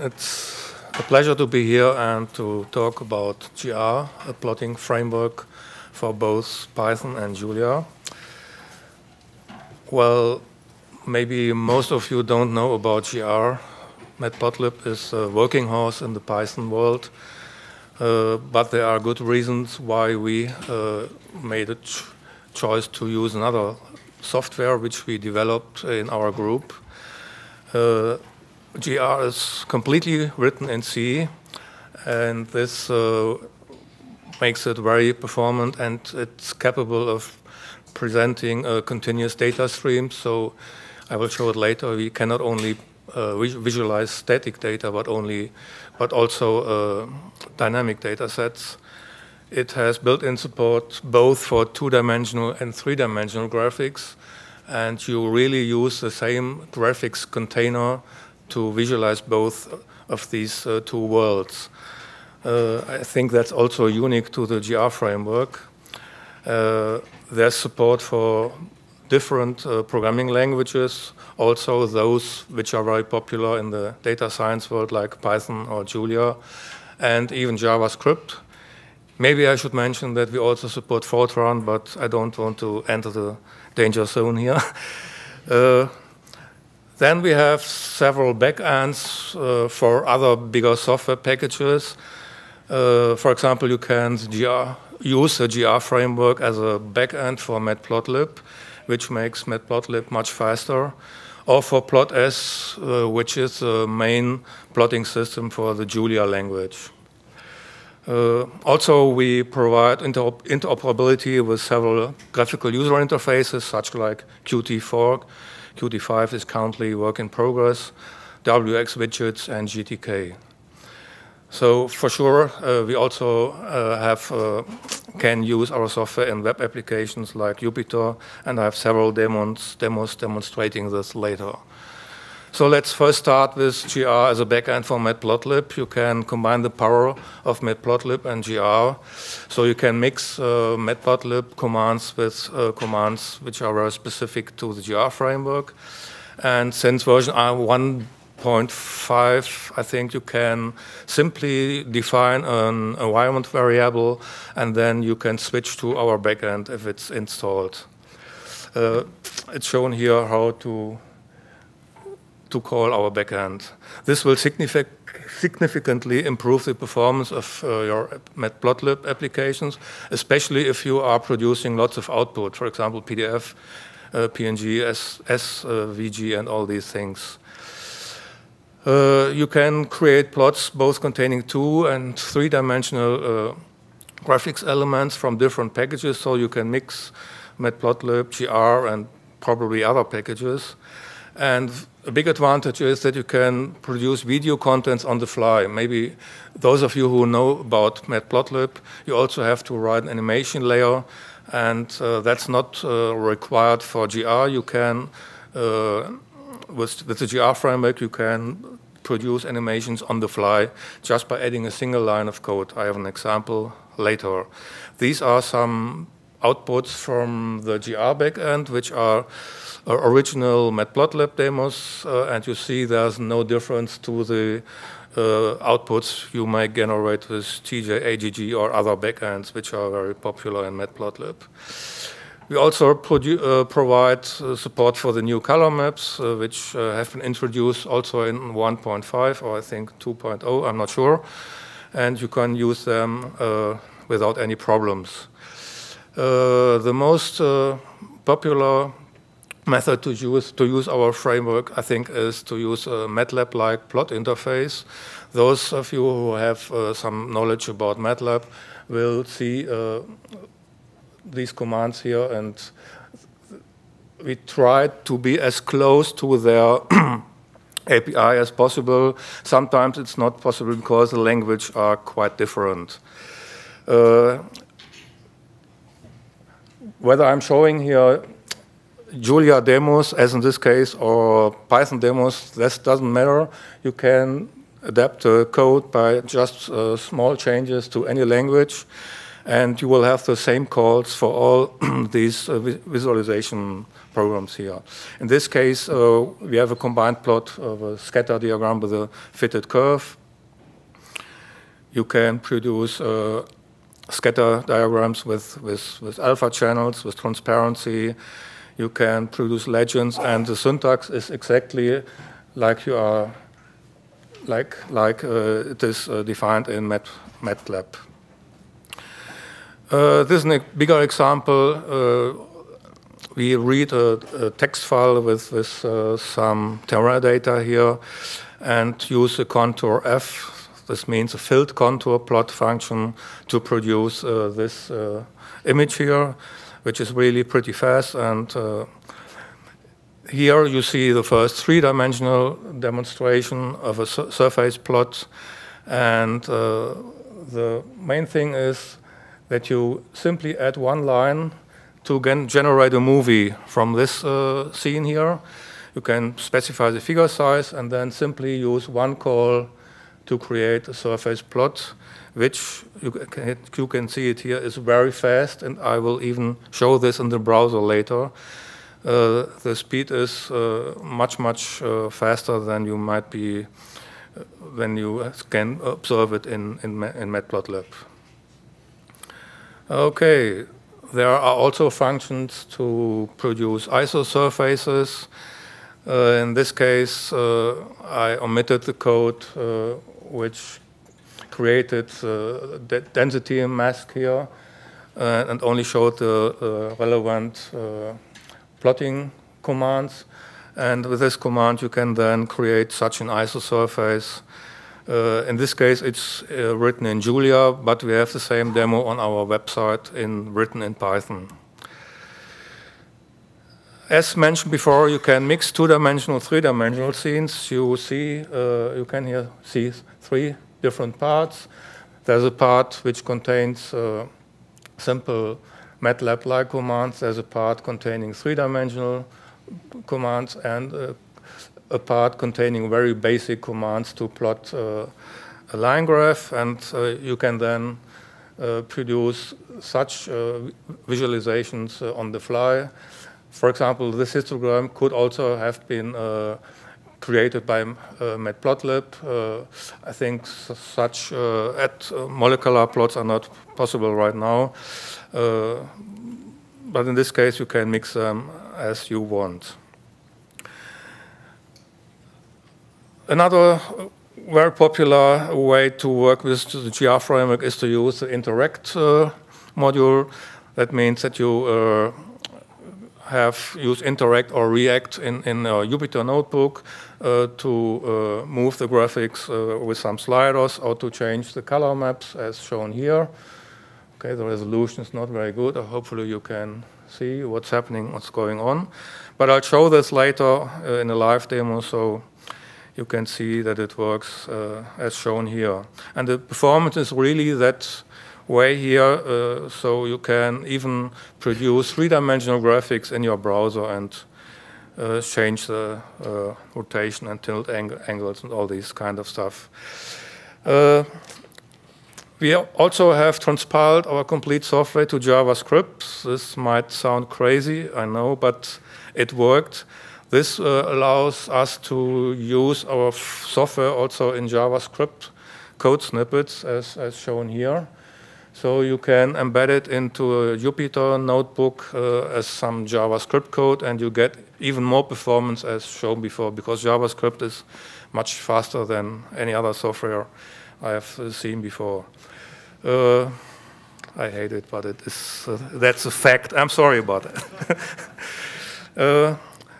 It's a pleasure to be here and to talk about GR, a plotting framework for both Python and Julia. Well, maybe most of you don't know about GR. Matplotlib is a working horse in the Python world, uh, but there are good reasons why we uh, made a ch choice to use another software which we developed in our group. Uh, GR is completely written in C, and this uh, makes it very performant and it's capable of presenting a continuous data stream. So I will show it later. We cannot only uh, visualize static data, but only, but also uh, dynamic data sets. It has built-in support both for two-dimensional and three-dimensional graphics, and you really use the same graphics container to visualize both of these uh, two worlds. Uh, I think that's also unique to the GR framework. Uh, there's support for different uh, programming languages, also those which are very popular in the data science world like Python or Julia, and even JavaScript. Maybe I should mention that we also support Fortran, but I don't want to enter the danger zone here. then we have several backends uh, for other bigger software packages. Uh, for example, you can GR, use the GR framework as a backend for Matplotlib, which makes Matplotlib much faster, or for Plots, uh, which is the main plotting system for the Julia language. Uh, also, we provide inter interoperability with several graphical user interfaces, such like Qt4. Qt5 is currently work in progress, wxWidgets, and GTK. So for sure, uh, we also uh, have uh, can use our software in web applications like Jupyter, and I have several demos, demos demonstrating this later. So let's first start with GR as a backend for Matplotlib. You can combine the power of Matplotlib and GR. So you can mix uh, Matplotlib commands with uh, commands which are very specific to the GR framework. And since version 1.5, I think you can simply define an environment variable and then you can switch to our backend if it's installed. Uh, it's shown here how to to call our backend. This will signific significantly improve the performance of uh, your Matplotlib applications, especially if you are producing lots of output, for example, PDF, uh, PNG, SVG, uh, and all these things. Uh, you can create plots both containing two and three-dimensional uh, graphics elements from different packages, so you can mix Matplotlib, GR, and probably other packages. And a big advantage is that you can produce video contents on the fly. Maybe those of you who know about Matplotlib, you also have to write an animation layer, and uh, that's not uh, required for GR. You can, uh, with, with the GR framework, you can produce animations on the fly just by adding a single line of code. I have an example later. These are some outputs from the GR backend, which are uh, original Matplotlib demos, uh, and you see there's no difference to the uh, outputs you might generate with TJ, AGG, or other backends, which are very popular in Matplotlib. We also uh, provide uh, support for the new color maps, uh, which have been introduced also in 1.5 or I think 2.0, I'm not sure. And you can use them without any problems. The most popular method to use to use our framework, I think, is to use a MATLAB-like plot interface. Those of you who have uh, some knowledge about MATLAB will see uh, these commands here, and we try to be as close to their API as possible. Sometimes it's not possible because the language are quite different. Uh, whether I'm showing here Julia demos, as in this case, or Python demos, that doesn't matter. You can adapt the code by just uh, small changes to any language. And you will have the same calls for all these uh, visualization programs here. In this case, uh, we have a combined plot of a scatter diagram with a fitted curve. You can produce uh, scatter diagrams with, with, with alpha channels, with transparency. You can produce legends, and the syntax is exactly like you are, like like uh, it is uh, defined in Mat MATLAB. Uh, this is a bigger example. Uh, we read a, a, text file with, with uh, some Teradata here and use a contour F this means a filled contour plot function to produce uh, this uh, image here, which is really pretty fast. And uh, here you see the first three-dimensional demonstration of a su surface plot. And the main thing is that you simply add one line to generate a movie from this uh, scene here. You can specify the figure size and then simply use one call to create a surface plot, which you can, you can see it here is very fast, and I will even show this in the browser later. Uh, the speed is uh, much, much uh, faster than you might be uh, when you can observe it in, in, in Matplotlib. Okay, there are also functions to produce isosurfaces. Uh, in this case, uh, I omitted the code which created uh, the density mask here uh, and only showed the uh, relevant plotting commands. And with this command, you can then create such an isosurface. Uh, in this case, it's uh, written in Julia, but we have the same demo on our website in written in Python. As mentioned before, you can mix two-dimensional, three-dimensional scenes. You see, uh, you can here see three different parts. There's a part which contains uh, simple MATLAB-like commands. There's a part containing three-dimensional commands and uh, a part containing very basic commands to plot uh, a line graph. And uh, you can then uh, produce such visualizations on the fly. For example, this histogram could also have been created by uh, Matplotlib. Uh, I think such uh, at uh, molecular plots are not possible right now. Uh, but in this case, you can mix them as you want. Another very popular way to work with the GR framework is to use the interact uh, module. That means that you have used interact or react in, in a Jupyter notebook uh, to uh, move the graphics uh, with some sliders or to change the color maps as shown here. Okay, the resolution is not very good. Hopefully you can see what's happening, what's going on. But I'll show this later uh, in a live demo so you can see that it works uh, as shown here. And the performance is really that way here, uh, so you can even produce three-dimensional graphics in your browser and uh, change the uh, rotation and tilt ang angles and all these kind of stuff. Uh, we also have transpiled our complete software to JavaScript. This might sound crazy, I know, but it worked. This uh, allows us to use our software also in JavaScript code snippets as, as shown here. So you can embed it into a Jupyter notebook uh, as some JavaScript code, and you get even more performance as shown before, because JavaScript is much faster than any other software I have uh, seen before. Uh, I hate it, but it is, uh, that's a fact. I'm sorry about it. Uh,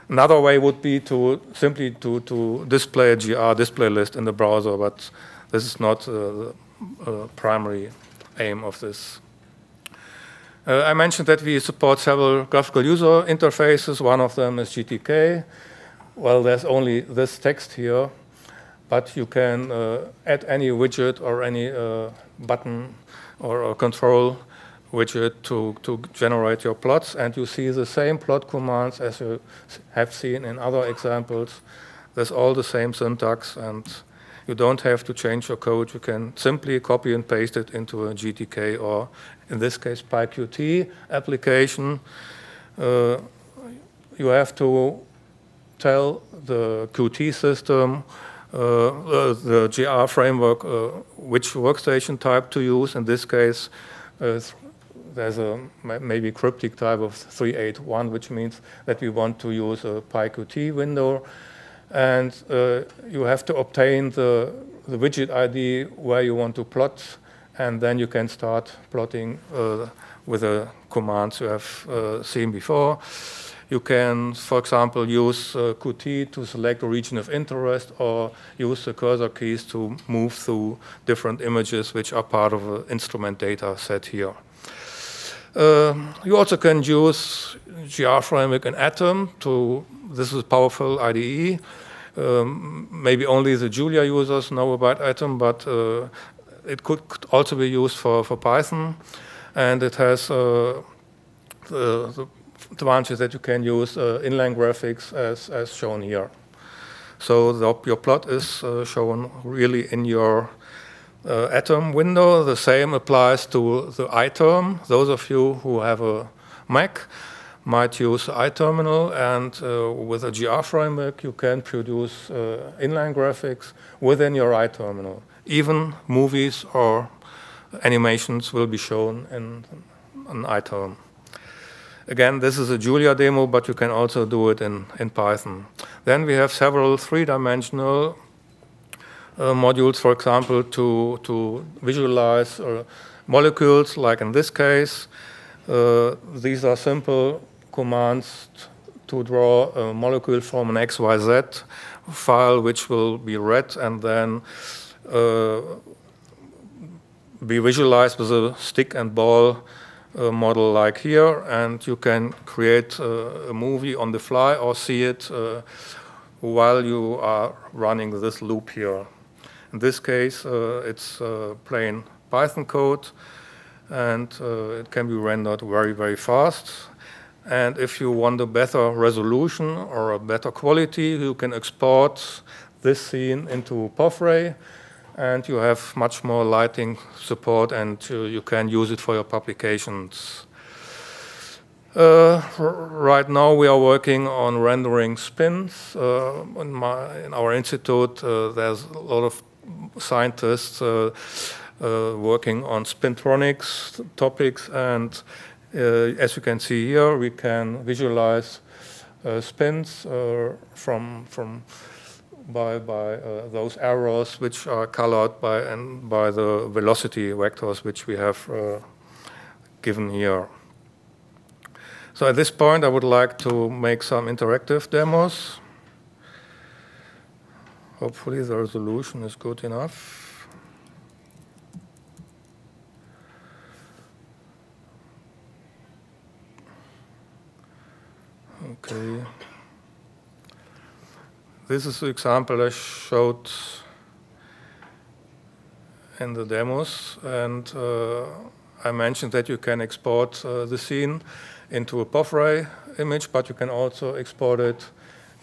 another way would be to simply to, to display a GR display list in the browser, but this is not uh, the primary aim of this. Uh, I mentioned that we support several graphical user interfaces. One of them is GTK. Well, there's only this text here, but you can uh, add any widget or any uh, button or a control widget to, to generate your plots, and you see the same plot commands as you have seen in other examples. There's all the same syntax, and You don't have to change your code. You can simply copy and paste it into a GTK or, in this case, PyQt application. Uh, you have to tell the Qt system, uh, uh, the GR framework, uh, which workstation type to use. In this case, uh, there's a maybe cryptic type of 381, which means that we want to use a PyQt window. And uh, you have to obtain the, the widget ID where you want to plot, and then you can start plotting uh, with the commands you have uh, seen before. You can, for example, use uh, Qt to select a region of interest or use the cursor keys to move through different images which are part of an instrument data set here. Uh, you also can use GR framework and Atom to, this is a powerful IDE. Um, maybe only the Julia users know about Atom, but uh, it could also be used for, for Python. And it has uh, the, the advantage that you can use uh, inline graphics as, as shown here. So the, your plot is uh, shown really in your uh, atom window. The same applies to the iTerm. Those of you who have a Mac might use iTerminal, and uh, with a GR framework, you can produce uh, inline graphics within your iTerminal. Even movies or animations will be shown in an iTerm. Again, this is a Julia demo, but you can also do it in, in Python. Then we have several three-dimensional modules, for example, to, to visualize uh, molecules, like in this case. Uh, these are simple commands to draw a molecule from an XYZ file, which will be read and then uh, be visualized with a stick and ball uh, model like here, and you can create uh, a movie on the fly or see it while you are running this loop here. In this case, uh, it's uh, plain Python code, and uh, it can be rendered very, very fast. And if you want a better resolution or a better quality, you can export this scene into POV-Ray, and you have much more lighting support, and uh, you can use it for your publications. Uh, right now, we are working on rendering spins. Uh, in, my, in, our institute, there's a lot of scientists uh, uh, working on spintronics topics. And uh, as you can see here, we can visualize spins from, from by, by uh, those arrows which are colored by, and by the velocity vectors which we have uh, given here. So at this point I would like to make some interactive demos. Hopefully the resolution is good enough. Okay. This is the example I showed in the demos, and uh, I mentioned that you can export uh, the scene into a POV-Ray image, but you can also export it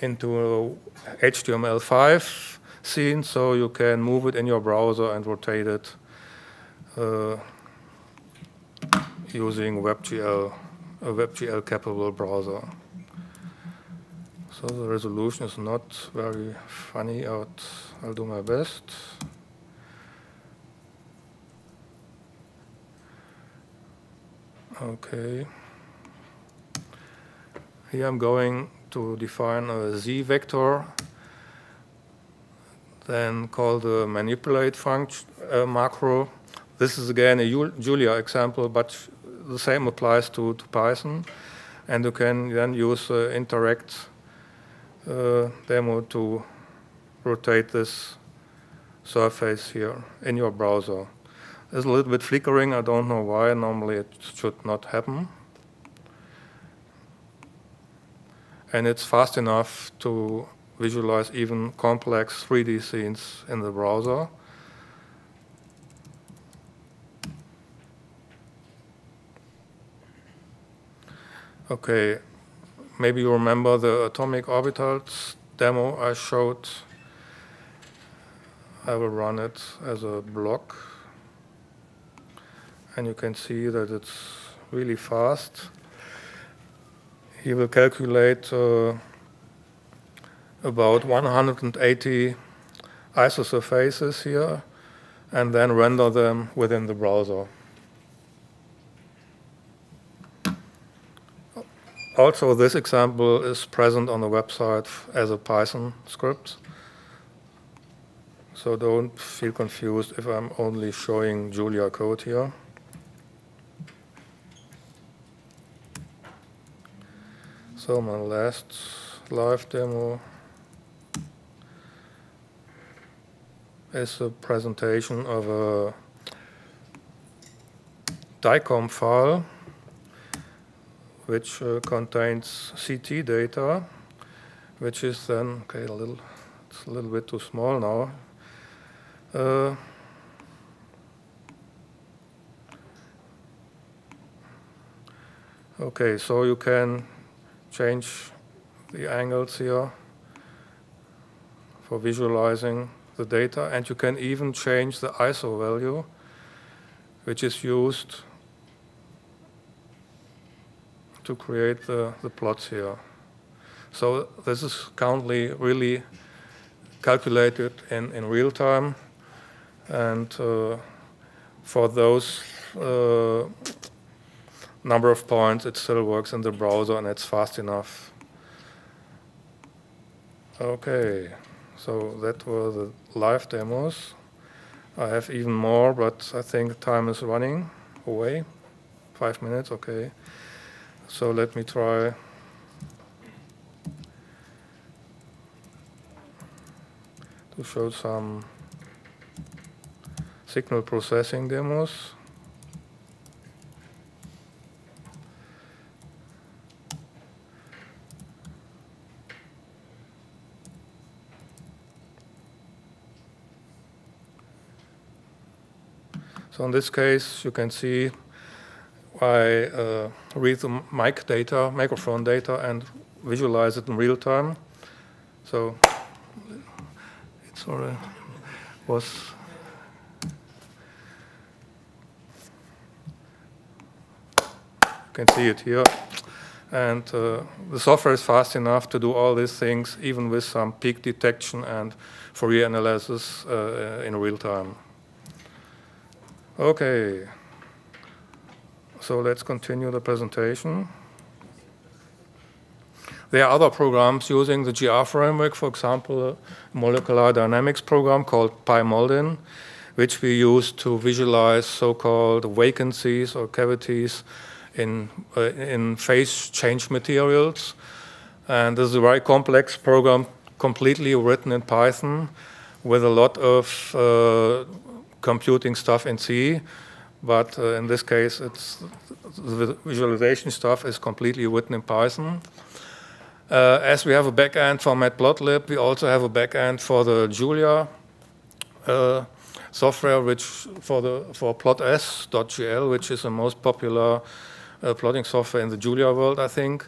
into HTML5 scene, so you can move it in your browser and rotate it uh, using WebGL, a WebGL capable browser. So the resolution is not very funny out. I'll do my best. Okay. Here I'm going to define a z vector, then call the manipulate function uh, macro. This is again a Julia example, but the same applies to, to Python. And you can then use uh, interact uh, demo to rotate this surface here in your browser. It's a little bit flickering, I don't know why, normally it should not happen. And it's fast enough to visualize even complex 3D scenes in the browser. Okay, maybe you remember the atomic orbitals demo I showed. I will run it as a block. And you can see that it's really fast. He will calculate uh, about 180 isosurfaces here and then render them within the browser. Also, this example is present on the website as a Python script. So don't feel confused if I'm only showing Julia code here. So my last live demo is a presentation of a DICOM file which uh, contains CT data, which is then, okay, a little, it's a little bit too small now. Uh, okay, so you can change the angles here for visualizing the data, and you can even change the ISO value, which is used to create the, the plots here. So this is currently really calculated in, in real time. And uh, for those uh, number of points, it still works in the browser and it's fast enough. Okay, so that were the live demos. I have even more, but I think time is running away. Five minutes, okay. So let me try to show some signal processing demos. So in this case, you can see I uh, read the mic data, microphone data, and visualize it in real time. So it sort of was you can see it here. And uh, the software is fast enough to do all these things, even with some peak detection and Fourier analysis uh, in real time. Okay. So let's continue the presentation. There are other programs using the GR framework, for example, a molecular dynamics program called pyMolDyn, which we use to visualize so-called vacancies or cavities in, uh, in phase change materials. And this is a very complex program, completely written in Python, with a lot of uh, computing stuff in C, but uh, in this case, it's the visualization stuff is completely written in Python. Uh, as we have a backend for Matplotlib, we also have a backend for the Julia uh, software, which for the for Plots.jl, which is the most popular uh, plotting software in the Julia world, I think.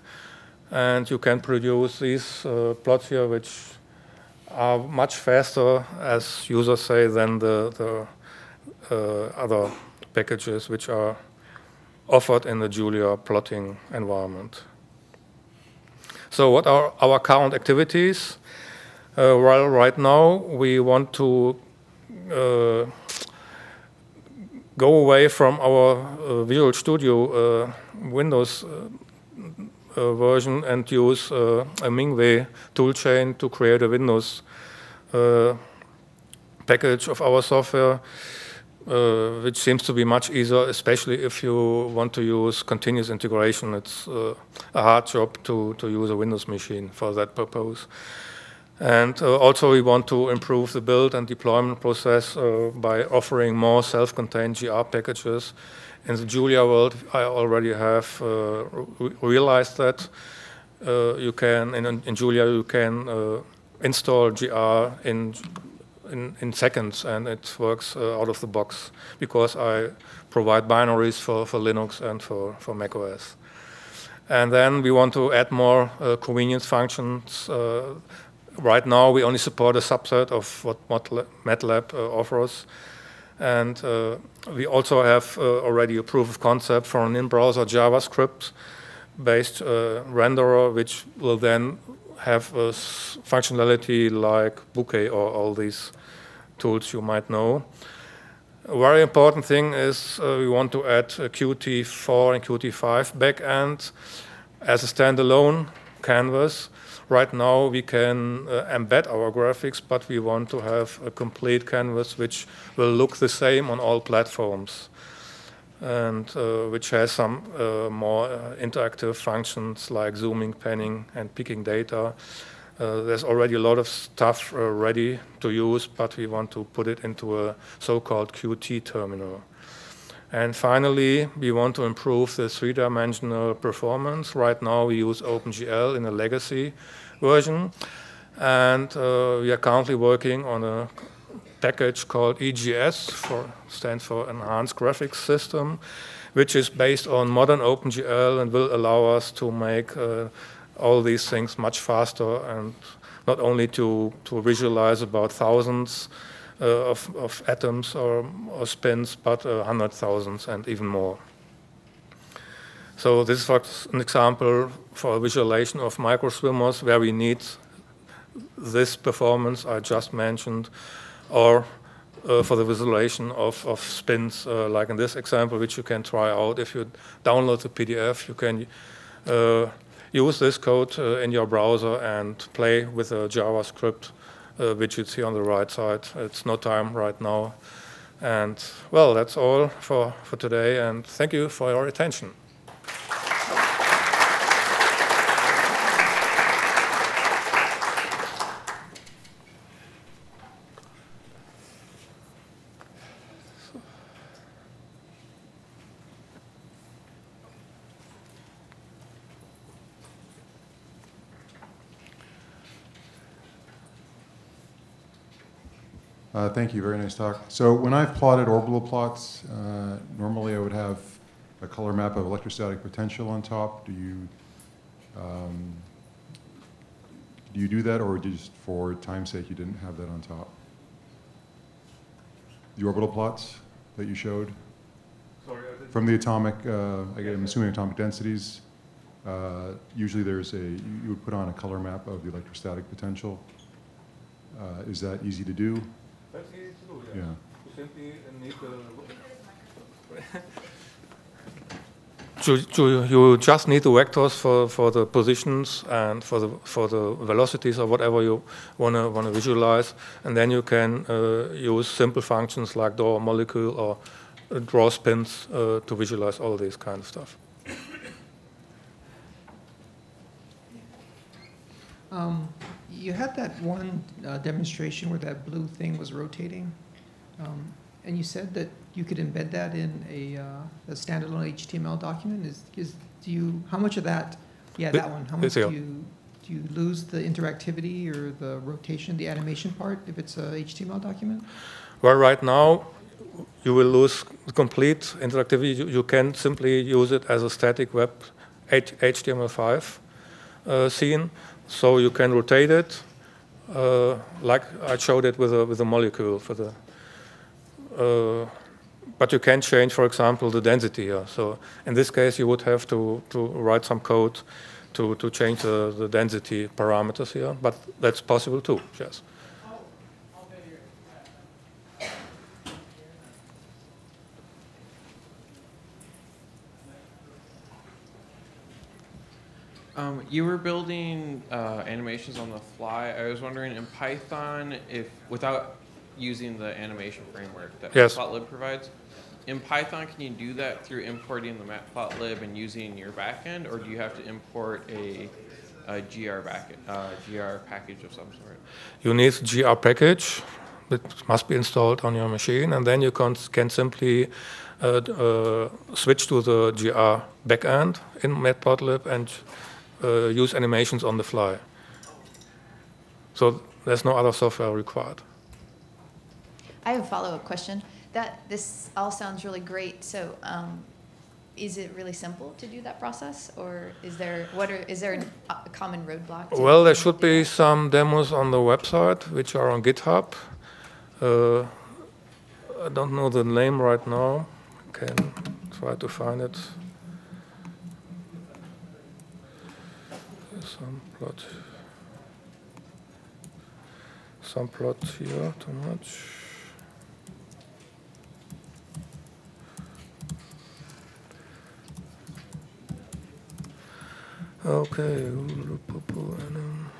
And you can produce these uh, plots here, which are much faster, as users say, than the, the other packages which are offered in the Julia plotting environment. So what are our current activities? Uh, well, right now we want to uh, go away from our uh, Visual Studio uh, Windows uh, uh, version and use a MinGW toolchain to create a Windows package of our software uh, which seems to be much easier, especially if you want to use continuous integration. It's uh, a hard job to, to use a Windows machine for that purpose. And uh, also we want to improve the build and deployment process uh, by offering more self-contained GR packages. In the Julia world, I already have uh, re realized that uh, you can, in, in, Julia, you can install GR in in, in seconds and it works uh, out of the box because I provide binaries for, for Linux and for, for macOS. And then we want to add more uh, convenience functions. Uh, right now we only support a subset of what MATLAB offers. And we also have already a proof of concept for an in-browser JavaScript based uh, renderer, which will then have a functionality like Bokeh or all these tools you might know. A very important thing is uh, we want to add Qt4 and Qt5 backend as a standalone canvas. Right now we can uh, embed our graphics, but we want to have a complete canvas which will look the same on all platforms and uh, which has some uh, more uh, interactive functions like zooming, panning, and picking data. Uh, there's already a lot of stuff uh, ready to use, but we want to put it into a so-called Qt terminal. And finally, we want to improve the three-dimensional performance. Right now, we use OpenGL in a legacy version, and uh, we are currently working on a package called EGS, for stands for Enhanced Graphics System, which is based on modern OpenGL and will allow us to make uh, all these things much faster and not only to, to visualize about thousands uh, of, of atoms or, or spins, but uh, hundred thousands and even more. So this is an example for a visualization of microswimmers where we need this performance I just mentioned, or uh, for the visualization of, of spins, uh, like in this example, which you can try out. If you download the PDF, you can uh, use this code uh, in your browser and play with a JavaScript uh, which you see on the right side. It's no time right now. And well, that's all for, for today, and thank you for your attention. Uh, thank you, very nice talk. So when I've plotted orbital plots, uh, normally I would have a color map of electrostatic potential on top. Do you um, do you do that, or just for time's sake you didn't have that on top? The orbital plots that you showed Sorry, from the atomic, uh, I'm assuming atomic densities. Uh, usually there's a you would put on a color map of the electrostatic potential. Uh, is that easy to do? That's easy to do, yeah. Yeah. You simply need the you just need the vectors for, for the positions and for the for the velocities or whatever you wanna wanna visualize, and then you can uh, use simple functions like draw a molecule or uh, draw spins uh, to visualize all this kind of stuff. Um, you had that one uh, demonstration where that blue thing was rotating, um, and you said that you could embed that in a, uh, a standalone HTML document. Is, is do you how much of that? Yeah, that one. How much do you do you lose the interactivity or the rotation, the animation part if it's a HTML document? Well, right now you will lose complete interactivity. You, you can simply use it as a static web HTML5 uh, scene. So you can rotate it, uh, like I showed it with a, with a molecule for the, uh, but you can change, for example, the density here. So in this case, you would have to, to write some code to, to change the, the density parameters here, but that's possible too, yes. Um, you were building uh, animations on the fly. I was wondering in Python, if without using the animation framework that yes. Matplotlib provides, in Python, can you do that through importing the Matplotlib and using your backend, or do you have to import a, a GR back, uh, GR package of some sort? You need GR package. that must be installed on your machine, and then you can, can simply uh, uh, switch to the GR backend in Matplotlib and uh, use animations on the fly. So there's no other software required. I have a follow-up question. That this all sounds really great. So um, is it really simple to do that process, or is there what are is there an, a common roadblock? to Well, there should that? be some demos on the website, which are on GitHub. Uh, I don't know the name right now. Can try to find it. Some plot. Some plot here. Too much. Okay. Anim-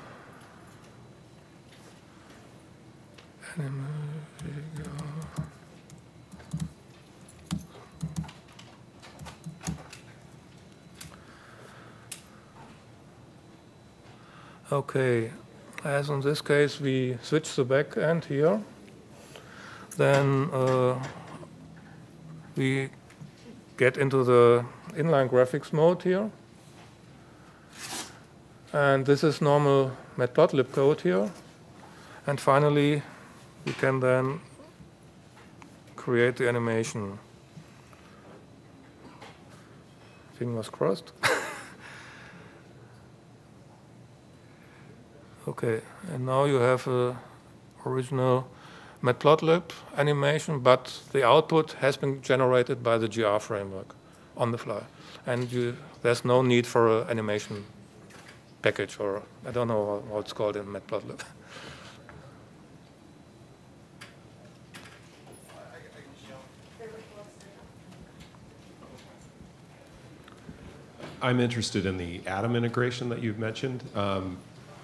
Okay, as in this case, we switch the back end here. Then uh, we get into the inline graphics mode here. And this is normal matplotlib code here. And finally, we can then create the animation. Fingers crossed. Okay, and now you have a original matplotlib animation, but the output has been generated by the GR framework on the fly. And you, there's no need for an animation package, or I don't know how it's called in matplotlib. I'm interested in the Atom integration that you've mentioned. Um,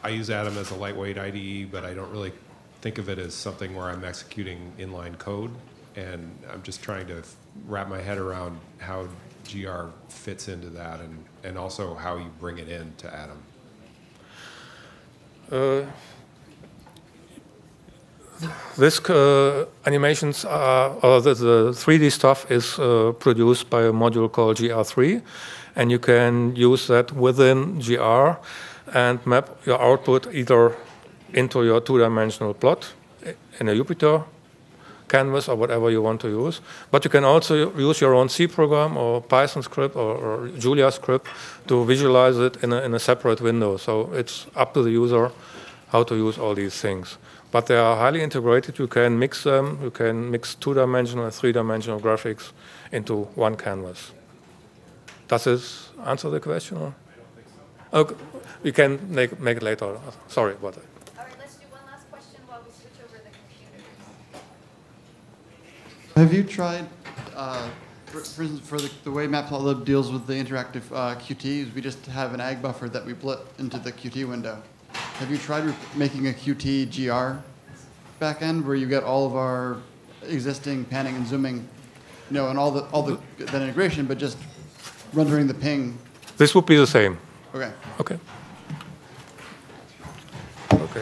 I use Atom as a lightweight IDE, but I don't really think of it as something where I'm executing inline code. And I'm just trying to wrap my head around how GR fits into that and, and also how you bring it in to Atom. Uh, this uh, animations are, or the, the 3D stuff is uh, produced by a module called GR3, and you can use that within GR and map your output either into your two-dimensional plot in a Jupyter canvas or whatever you want to use. But you can also use your own C program or Python script or, or Julia script to visualize it in a, in a separate window. So it's up to the user how to use all these things. But they are highly integrated. You can mix them. You can mix two-dimensional and three-dimensional graphics into one canvas. Does this answer the question? Or? Okay, we can make, make it later. Sorry about that. All right, let's do one last question while we switch over the computers. Have you tried, uh, for, for instance, for the, the way Matplotlib deals with the interactive uh, QTs, we just have an Agg buffer that we blit into the QT window. Have you tried making a QT GR backend where you get all of our existing panning and zooming, you know, and all the all the that integration, but just rendering the ping? This would be the same. Okay. Okay.